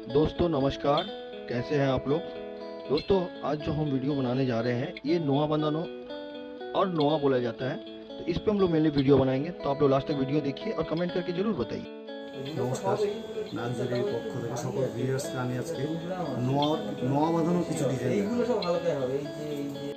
दोस्तों नमस्कार कैसे हैं आप लोग दोस्तों आज जो हम वीडियो बनाने जा रहे हैं ये नोआ बंधनो और नोआ बोला जाता है तो इस पे हम लोग मेनली वीडियो बनाएंगे तो आप लोग लास्ट तक वीडियो देखिए और कमेंट करके जरूर बताइए নমস্কার নার্সারির পক্ষ থেকে সকল ভিউয়ার্সকে আমি আজকে নোয়া নোয়া বাঁধানো কিছু ডিজাইন এইগুলো সব আলাদা হবে এই যে এই যে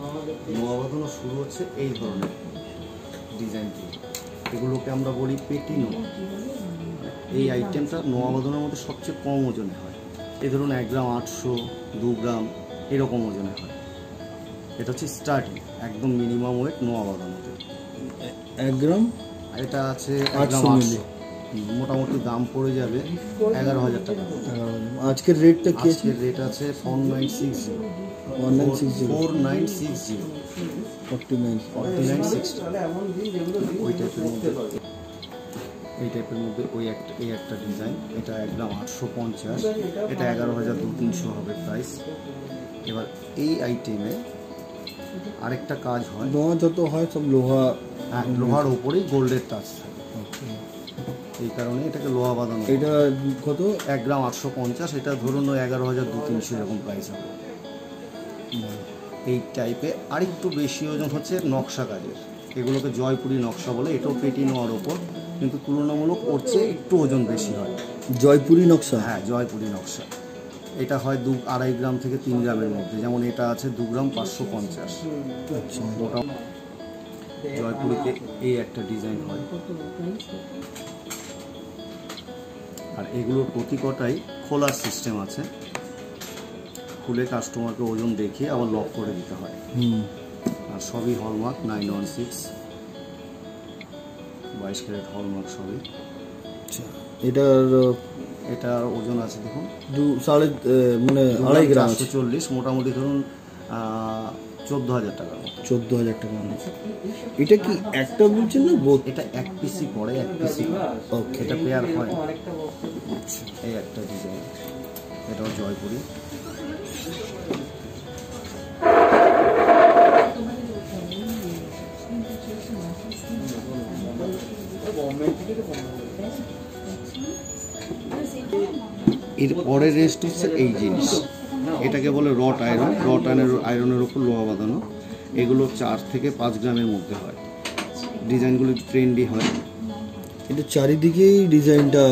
আমাদের নোয়া বাঁধানো শুরু হচ্ছে এই ধরনের ডিজাইন দিয়ে এগুলোকে আমরা বলি পেটি নোয়া এই আইটেমটা নোয়া বাঁধানোর মধ্যে সবচেয়ে কম ওজনে হয়। এই ধরুন এক গ্রাম আটশো দু গ্রাম এরকম ওজনে হয়। এটা হচ্ছে স্টার্টিং একদম মিনিমাম ওয়েট নোয়া এক গ্রাম? এটা আছে এক গ্রাম 800 মিলি। আটশো মোটামুটি দাম পড়ে যাবে এগারো হাজার টাকা আজকের রেটটা কি আজকের রেট আছে four nine six zero one nine six zero four nine six zero forty nine forty nine six ওই টাইপের মধ্যে এই টাইপের মধ্যে ওই একটা এই একটা ডিজাইন এটা একদম আটশো পঞ্চাশ। এটা এগারো হাজার দু তিনশো হবে প্রাইস এবার এই আইটেমে আরেকটা কাজ হয়। নোয়া যত হয় সব লোহা হ্যাঁ লোহার ওপরেই গোল্ডের টাচ থাকে। এই কারণে এটাকে লোহা বাঁধানো এটা কত? এক গ্রাম আটশো পঞ্চাশ। এটা ধরুন ওই এগারো হাজার দু তিনশো এরকম প্রাইস হবে। এই টাইপে আরেকটু বেশি ওজন হচ্ছে নকশা কাজের। এগুলোকে জয়পুরি নকশা বলে। এটাও পেটি নেওয়ার ওপর। কিন্তু তুলনামূলক ওর চেয়ে একটু ওজন বেশি হয়। জয়পুরি নকশা? হ্যাঁ জয়পুরি নকশা। এটা হয় দু আড়াই গ্রাম থেকে তিন গ্রামের মধ্যে। যেমন এটা আছে দু গ্রাম পাঁচশো পঞ্চাশ। আচ্ছা। জয়পুরিতে এই একটা ডিজাইন হয়। আর এগুলোর প্রতি কটাই খোলার সিস্টেম আছে। খুলে কাস্টমারকে ওজন দেখিয়ে আবার লক করে দিতে হয়। আর সবই হলমার্ক নাইন ওয়ান সিক্স বাইশ ক্যারেট হলমার্ক সবই আচ্ছা এটার এটার ওজন আছে দেখুন। দু সাড়ে মানে আড়াই গ্রাম আছে। চল্লিশ মোটামুটি ধরুন চোদ্দ হাজার টাকার মতো। চোদ্দ হাজার টাকা এটা কি একটা বলছেন না বোধ? এটা এক পিসি পড়ে এক পিসি ওকে এটা পেয়ার হয়। বস্তু এই একটা ডিজাইন এটাও জয়পুরি। এর পরের রেস্ট হচ্ছে এই জিনিস। এটাকে বলে রট আয়রন রট আয়রনের আয়রনের ওপর লোহা বাঁধানো। এগুলো চার থেকে পাঁচ গ্রামের মধ্যে হয়। ডিজাইনগুলো ট্রেন্ডি হয়। এটা চারিদিকেই ডিজাইনটা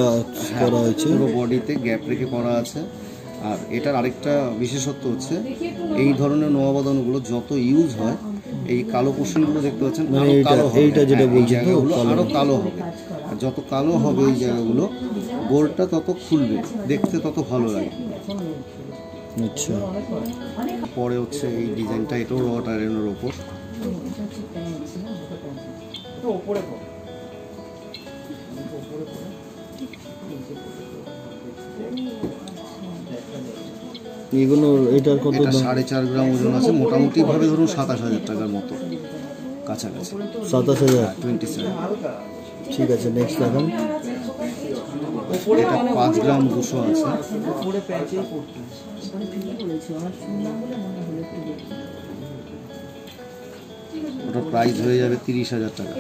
করা হয়েছে। পুরো বডিতে গ্যাপ রেখে করা আছে। আর এটার আরেকটা বিশেষত্ব হচ্ছে এই ধরনের নোয়াবাদনগুলো যত ইউজ হয় এই কালো পোর্শনগুলো দেখতে পাচ্ছেন মানে আরও এইটা- কালো হবে। যেটা তো, জায়গাগুলো কালো। আরও কালো হবে। আর যত কালো হবে এই জায়গাগুলো গোলটা তত খুলবে দেখতে তত ভালো লাগে। আচ্ছা। পরে হচ্ছে এই ডিজাইনটা এটাও রট আয়রনের ওপর ওপরে এগুলো এটার কত এটা সাড়ে চার গ্রাম ওজন আছে মোটামুটি ভাবে ধরুন সাতাশ হাজার টাকার মতো কাছাকাছি। সাতাশ হাজার? টোয়েন্টি সেভেন ঠিক আছে নেক্সট দেখান। এটা পাঁচ গ্রাম দুশো আছে। ওটার প্রাইস হয়ে যাবে তিরিশ হাজার টাকা।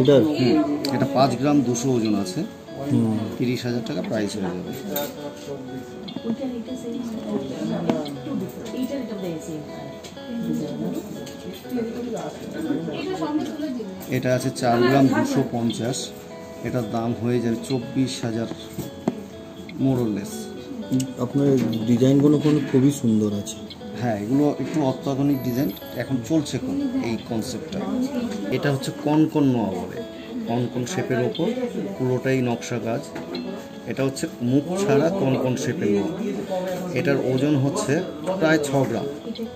ওটা হুম এটা পাঁচ গ্রাম দুশো ওজন আছে। তিরিশ হাজার টাকা প্রাইস হয়ে যাবে। এটা আছে চার গ্রাম দুশো পঞ্চাশ। এটার দাম হয়ে যাবে চব্বিশ হাজার মোরলেস আপনার ডিজাইনগুলো কোনো খুবই সুন্দর আছে। হ্যাঁ এগুলো একটু অত্যাধুনিক ডিজাইন। এখন চলছে কোন এই কনসেপ্টটা এটা হচ্ছে কনকন নোয়া বলে কনকন শেপের ওপর পুরোটাই নকশা গাছ। এটা হচ্ছে মুখ ছাড়া কনকন শেপের মুখ এটার ওজন হচ্ছে প্রায় ছ গ্রাম,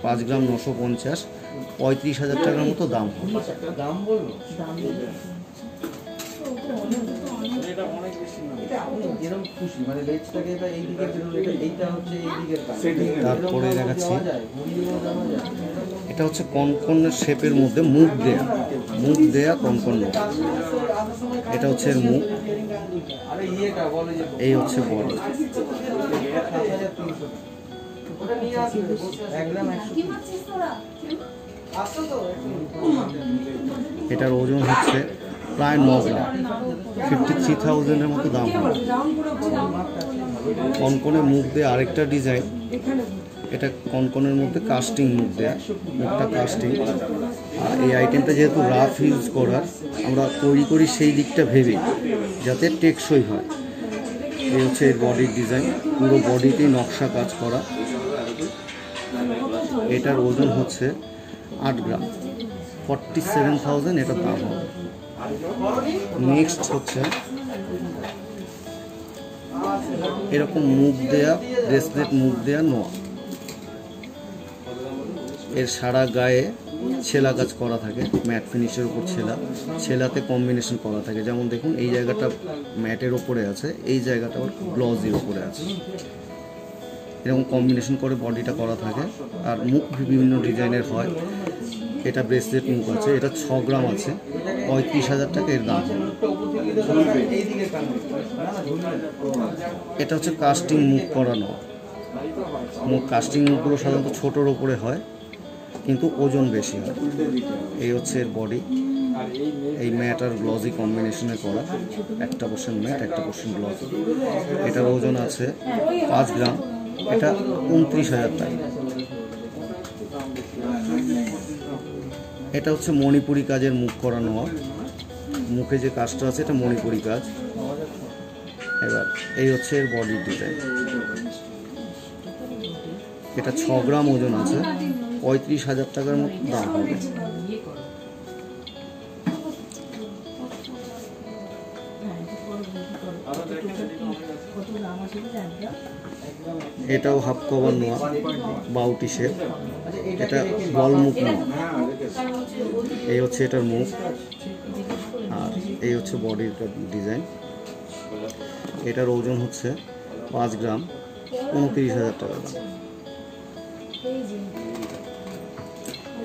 পাঁচ গ্রাম নশো পঞ্চাশ, পঁয়ত্রিশ হাজার টাকার মতো দাম দাম যেরকম খুশি মানে লেজটাকে এটা এইটা হচ্ছে এইদিকের কাজ। তারপরে দেখাচ্ছি। এটা হচ্ছে কনকনের শেপের মধ্যে মুখ দেয়া। মুখ দেয়া কনকন এটা হচ্ছে এর মুখ। বলে এই হচ্ছে তো এটার ওজন হচ্ছে প্রায় ন গ্রাম ফিফটি থ্রি থাউজেন্ডের মতো দাম কনকনে মুখ দিয়ে আরেকটা ডিজাইন এটা কনকনের মধ্যে কাস্টিং মুখ দেয়া, মুখটা কাস্টিং আর এই আইটেমটা যেহেতু রাফ ইউজ করার, আমরা তৈরি করি সেই দিকটা ভেবে যাতে টেকসই হয়। এই হচ্ছে এর বডির ডিজাইন পুরো বডিতেই নকশা কাজ করা। এটার ওজন হচ্ছে আট গ্রাম। ফর্টি সেভেন থাউজেন্ড এটার দাম হবে। নেক্সট হচ্ছে এরকম মুখ দেয়া, ব্রেসলেট মুখ দেয়া নোয়া। এর সারা গায়ে ছেলা কাজ করা থাকে, ম্যাট ফিনিশের উপর ছেলা। ছেলাতে কম্বিনেশন করা থাকে। যেমন দেখুন, এই জায়গাটা ম্যাটের ওপরে আছে, এই জায়গাটা আবার গ্লজির ওপরে আছে। এরকম কম্বিনেশন করে বডিটা করা থাকে। আর মুখ বিভিন্ন ডিজাইনের হয়। এটা ব্রেসলেট মুখ আছে, এটা ছ গ্রাম আছে। পঁয়ত্রিশ হাজার টাকা এর দাম। এটা হচ্ছে কাস্টিং মুখ করানো। মুখ কাস্টিং মুখগুলো সাধারণত ছোটোর ওপরে হয়, কিন্তু ওজন বেশি হয়। এই হচ্ছে এর বডি এই ম্যাট আর গ্লজি কম্বিনেশনে করা। একটা পোর্শন ম্যাট একটা পোর্শন গ্লজি এটার ওজন আছে পাঁচ গ্রাম। এটা উনত্রিশ হাজার টাকা। এটা হচ্ছে মণিপুরি কাজের মুখ করানো। মুখে যে কাজটা আছে এটা মণিপুরি কাজ। এবার এই হচ্ছে এর বডির ডিজাইন এটা ছ গ্রাম ওজন আছে। পঁয়ত্রিশ হাজার টাকার মতো দাম হবে। এটাও হাফ কভার নোয়া, বাউটি শেপ এটা বল মুখ নোয়া। এই হচ্ছে এটার মুখ, আর এই হচ্ছে বডির ডিজাইন। এটার ওজন হচ্ছে পাঁচ গ্রাম, উনত্রিশ হাজার টাকা দাম।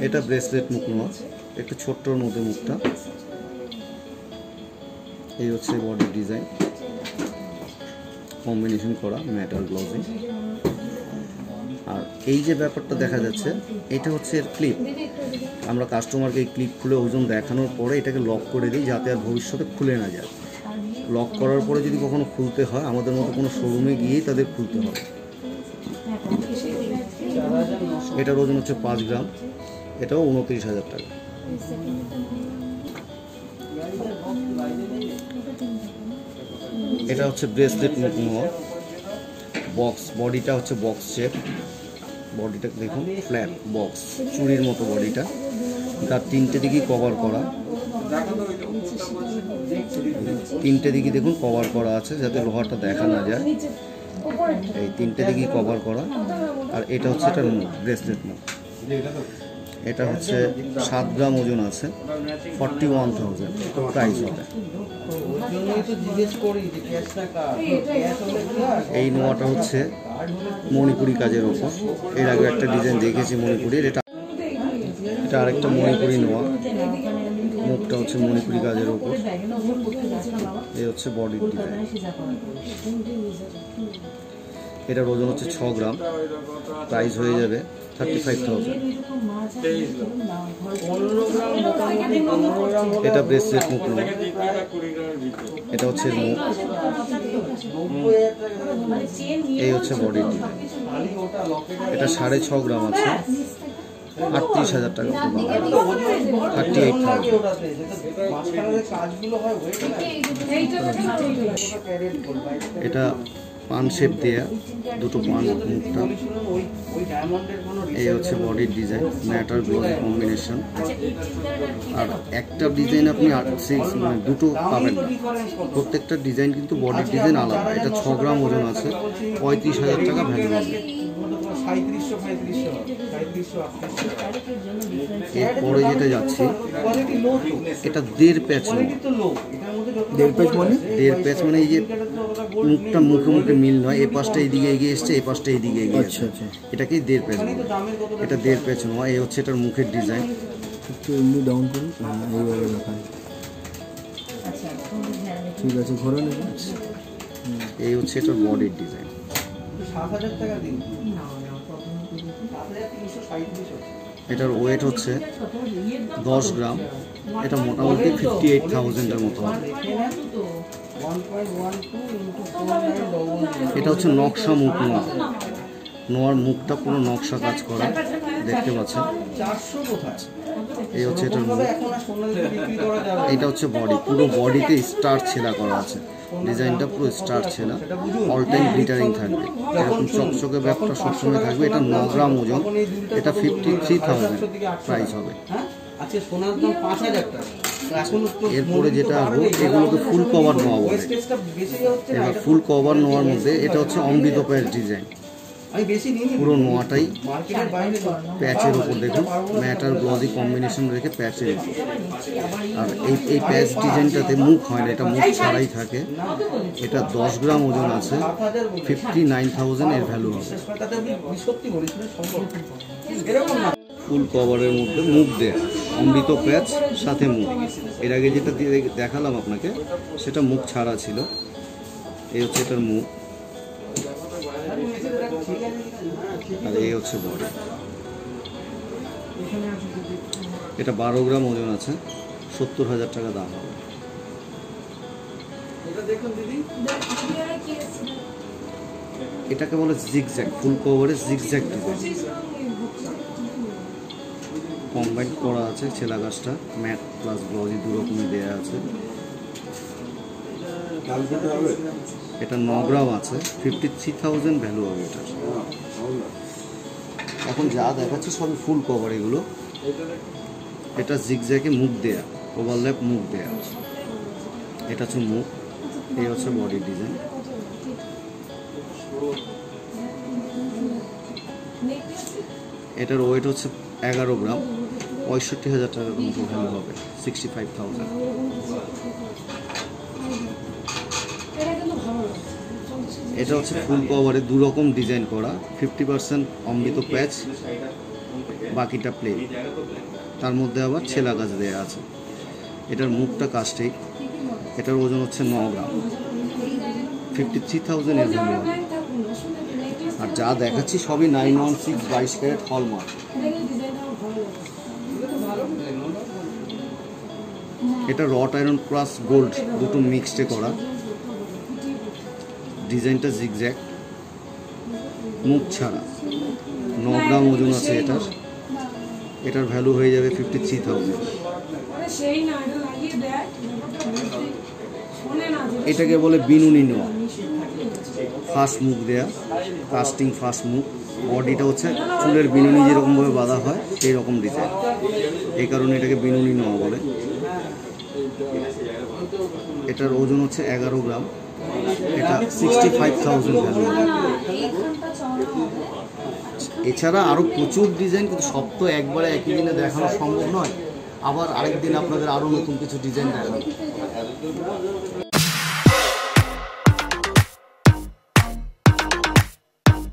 এটা ব্রেসলেট নোয়া একটু ছোট্টর মধ্যে মুখটা। এই হচ্ছে বডির ডিজাইন। কম্বিনেশন করা মেটাল গ্লাউজিং আর এই যে ব্যাপারটা দেখা যাচ্ছে, এটা হচ্ছে এর ক্লিপ আমরা কাস্টমারকে এই ক্লিপ খুলে ওজন দেখানোর পরে এটাকে লক করে দিই যাতে আর ভবিষ্যতে খুলে না যায়। লক করার পরে যদি কখনো খুলতে হয়, আমাদের মতো কোনো শোরুমে গিয়েই তাদের খুলতে হবে। এটার ওজন হচ্ছে পাঁচ গ্রাম। এটাও উনত্রিশ হাজার টাকা। এটা হচ্ছে ব্রেসলেট নোয়া বক্স বডিটা হচ্ছে বক্স শেপ বডিটা দেখুন ফ্ল্যাট বক্স চুরির মতো বডিটা। তার তিনটে দিকই কভার করা। তিনটে দিকই দেখুন কভার করা আছে যাতে লোহাটা দেখা না যায়। এই তিনটে দিকই কভার করা। আর এটা হচ্ছে একটা এটা ব্রেসলেট মুখ এটা হচ্ছে সাত গ্রাম ওজন আছে ফর্টি ওয়ান থাউজেন্ড প্রাইস হবে? এই নোয়াটা হচ্ছে মণিপুরি কাজের ওপর। এর আগে একটা ডিজাইন দেখেছি মণিপুরির, এটা এটা আরেকটা মণিপুরি নোয়া। মুখটা হচ্ছে মণিপুরি কাজের ওপর। এই হচ্ছে বডির ডিজাইন এটার ওজন হচ্ছে ছ গ্রাম। প্রাইস হয়ে যাবে থার্টি ফাইভ থাউজেন্ড এটা ব্রেসলেট মুখ এটা হচ্ছে মুখ। এই হচ্ছে বডির ডিজাইন খালি ওটা লকেট এটা সাড়ে ছ গ্রাম আছে। আটত্রিশ হাজার টাকা থার্টি এইট থাউজেন্ড হয় এটা পান শেপ দেয়া দুটো পান মুখটা এই হচ্ছে বডির ডিজাইন ম্যাটার গ্লোরি কম্বিনেশন আর একটা ডিজাইন আপনি আট সিক্স মানে দুটো পাবেন প্রত্যেকটা ডিজাইন কিন্তু বডির ডিজাইন আলাদা। এটা ছ গ্রাম ওজন আছে। পঁয়ত্রিশ হাজার টাকা ভ্যালু হবে সাঁত্রিশশো এরপরে যেটা যাচ্ছি এটা দেড় প্যাচ দেড় পেজ মানে? দেড় প্যাচ মানে এই যে মুখটা মুখে মুখে মিল নয় এই পাশটা এইদিকে এগিয়ে এসছে এই পাশটা এইদিকে এগিয়ে আচ্ছা আচ্ছা। এটাকেই দেড় কত এটা দেড় প্যাচ নোয়া এই হচ্ছে এটার মুখের ডিজাইন। একটু এমনি ডাউন করুন হ্যাঁ এইভাবে দেখান। ঠিক আছে ঘোরা নেবেন এই হচ্ছে এটার বডির ডিজাইন। সাত হাজার টাকা দিন। সাঁত্রিশ হচ্ছে। এটার ওয়েট হচ্ছে দশ গ্রাম। এটা মোটামুটি ফিফটি এইট থাউজেন্ডের মতো হবে। এটা হচ্ছে নকশা মুখ নোয়া নোয়ার মুখটা পুরো নকশা কাজ করা। দেখতে পাচ্ছেন। এই হচ্ছে এটার এটা হচ্ছে বডি পুরো বডিতে স্টার ছেলা করা আছে। ডিজাইনটা পুরো স্টার ছেলা অল টাইম গ্লিটারিং থাকবে। এরকম চকচকে ব্যাগটা সবসময় থাকবে। এটা ন গ্রাম ওজন। এটা ফিফটি থ্রি থাউজেন্ড প্রাইস হবে। হ্যাঁ? এরপরে যেটা হলো এগুলোকে ফুল কভার নেওয়া বলে হচ্ছে এবার ফুল কভার নেওয়ার মধ্যে এটা হচ্ছে অমৃত প্যাচ ডিজাইন পুরো নোয়াটাই প্যাচের উপর দেখুন ম্যাট আর গ্লজি কম্বিনেশন রেখে প্যাচের উপর। আর এই এই প্যাচ ডিজাইনটাতে মুখ হয় না এটা মুখ ছাড়াই থাকে। এটা দশ গ্রাম ওজন আছে ফিফটি নাইন থাউজেন্ড এর ভ্যালু হবে। ফুল কভারের মধ্যে মুখ দেয়া অমৃত প্যাচ সাথে মুখ। এর আগে যেটা দেখালাম আপনাকে সেটা মুখ ছাড়া ছিল। এই হচ্ছে এটার মুখ। আর এই হচ্ছে বডি। এটা বারো গ্রাম ওজন আছে সত্তর হাজার টাকা দাম হবে। এটা এটাকে বলে জিগজ্যাগ ফুল কভারে জিগজ্যাগ ডিজাইন কম্বাইন করা আছে ছেলা গাছটা ম্যাট প্লাস গ্লজি দু রকমই দেওয়া আছে। এটা ন গ্রাম আছে ফিফটি থ্রি থাউজেন্ড ভ্যালু হবে এটার এখন যা দেখাচ্ছে সবই ফুল কভার এগুলো। এটা জিগজ্যাগে মুখ দেয়া ওভারল্যাপ মুখ দেয়া। এটা হচ্ছে মুখ, এই হচ্ছে বডি ডিজাইন এটার ওয়েট হচ্ছে এগারো গ্রাম, পঁয়ষট্টি হাজার টাকার মতো ভ্যালু হবে সিক্সটি ফাইভ থাউজেন্ড এটা হচ্ছে ফুল কভারে দু রকম ডিজাইন করা ফিফটি পার্সেন্ট অমৃত প্যাচ বাকিটা প্লেন তার মধ্যে আবার ছেলা গাছ দেওয়া আছে। এটার মুখটা কাস্টিক। এটার ওজন হচ্ছে ন গ্রাম। ফিফটি থ্রি থাউজেন্ড এর আর যা দেখাচ্ছি সবই নাইন ওয়ান সিক্স বাইশ ক্যারেট হলমার্ক এটা রট আয়রন প্লাস গোল্ড দুটো মিক্সডে করা। ডিজাইনটা জিগজ্যাগ মুখ ছাড়া। ন গ্রাম ওজন আছে এটার। এটার ভ্যালু হয়ে যাবে ফিফটি থ্রি থাউজেন্ড এটাকে বলে বিনুনি নোয়া ফার্স্ট মুখ দেয়া কাস্টিং ফার্স্ট মুখ। বডিটা হচ্ছে চুলের বিনুনি যেরকমভাবে বাঁধা হয় সেই রকম ডিজাইন এই কারণে এটাকে বিনুনি নোয়া বলে। এটার ওজন হচ্ছে এগারো গ্রাম। এটা সিক্সটি ফাইভ থাউজেন্ড এছাড়া আরও প্রচুর ডিজাইন কিন্তু সব তো একবারে একই দিনে দেখানো সম্ভব নয়। আবার আরেকদিন আপনাদের আরও নতুন কিছু ডিজাইন দেখাবো।